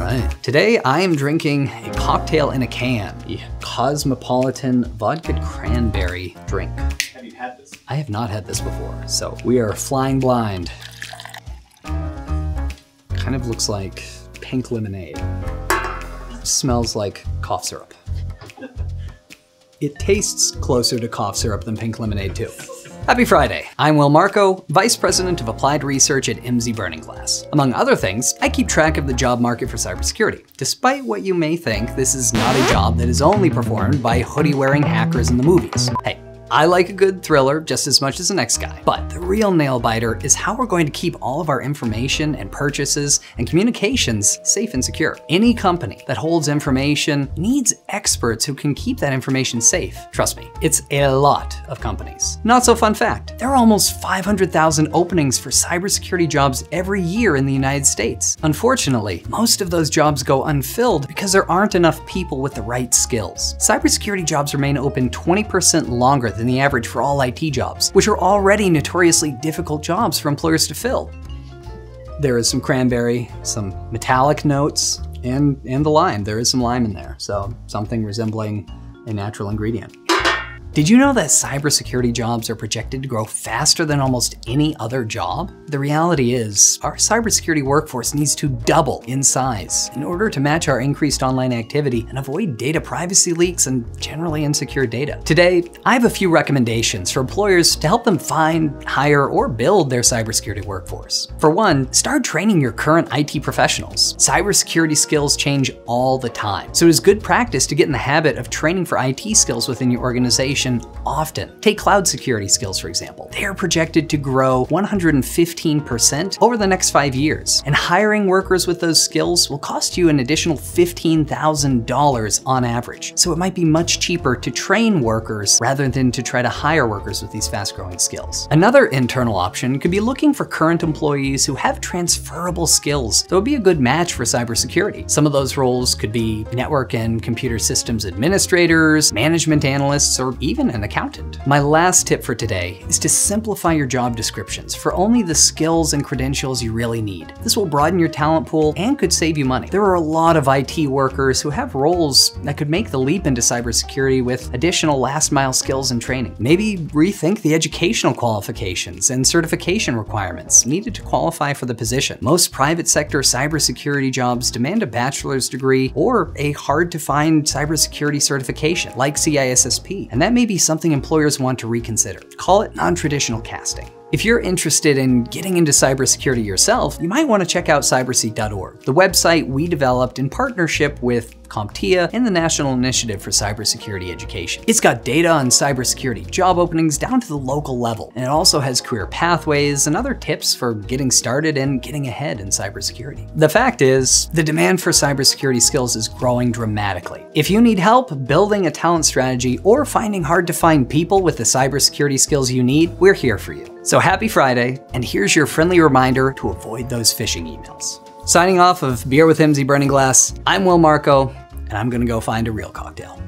right. Today I am drinking a cocktail in a can, the Cosmopolitan Vodka Cranberry drink. Have you had this? I have not had this before, so we are flying blind. Kind of looks like pink lemonade. Smells like cough syrup. It tastes closer to cough syrup than pink lemonade too. Happy Friday. I'm Will Markow, Vice President of Applied Research at Emsi Burning Glass. Among other things, I keep track of the job market for cybersecurity. Despite what you may think, this is not a job that is only performed by hoodie-wearing hackers in the movies. Hey, I like a good thriller just as much as the next guy. But the real nail biter is how we're going to keep all of our information and purchases and communications safe and secure. Any company that holds information needs experts who can keep that information safe. Trust me, it's a lot of companies. Not so fun fact, there are almost 500,000 openings for cybersecurity jobs every year in the United States. Unfortunately, most of those jobs go unfilled because there aren't enough people with the right skills. Cybersecurity jobs remain open 20% longer than the average for all IT jobs, which are already notoriously difficult jobs for employers to fill. There is some cranberry, some metallic notes, and, and the lime. There is some lime in there, so something resembling a natural ingredient. Did you know that cybersecurity jobs are projected to grow faster than almost any other job? The reality is, our cybersecurity workforce needs to double in size in order to match our increased online activity and avoid data privacy leaks and generally insecure data. Today, I have a few recommendations for employers to help them find, hire, or build their cybersecurity workforce. For one, start training your current IT professionals. Cybersecurity skills change all the time, so it is good practice to get in the habit of training for IT skills within your organization often. Take cloud security skills, for example. They are projected to grow 115% over the next five years. And hiring workers with those skills will cost you an additional $15,000 on average. So it might be much cheaper to train workers rather than to try to hire workers with these fast growing skills. Another internal option could be looking for current employees who have transferable skills that would be a good match for cybersecurity. Some of those roles could be network and computer systems administrators, management analysts, or even an accountant. My last tip for today is to simplify your job descriptions for only the skills and credentials you really need. This will broaden your talent pool and could save you money. There are a lot of IT workers who have roles that could make the leap into cybersecurity with additional last mile skills and training. Maybe rethink the educational qualifications and certification requirements needed to qualify for the position. Most private sector cybersecurity jobs demand a bachelor's degree or a hard to find cybersecurity certification like CISSP, and that may be something employers want to reconsider. Call it non-traditional casting. If you're interested in getting into cybersecurity yourself, you might want to check out cyberseek.org, the website we developed in partnership with CompTIA and the National Initiative for Cybersecurity Education. It's got data on cybersecurity job openings down to the local level, and it also has career pathways and other tips for getting started and getting ahead in cybersecurity. The fact is, the demand for cybersecurity skills is growing dramatically. If you need help building a talent strategy or finding hard to find people with the cybersecurity skills you need, we're here for you. So happy Friday, and here's your friendly reminder to avoid those phishing emails. Signing off of Beer with Emsi Burning Glass, I'm Will Markow, and I'm gonna go find a real cocktail.